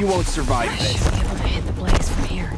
You won't survive this. I should be able to hit the blaze from here.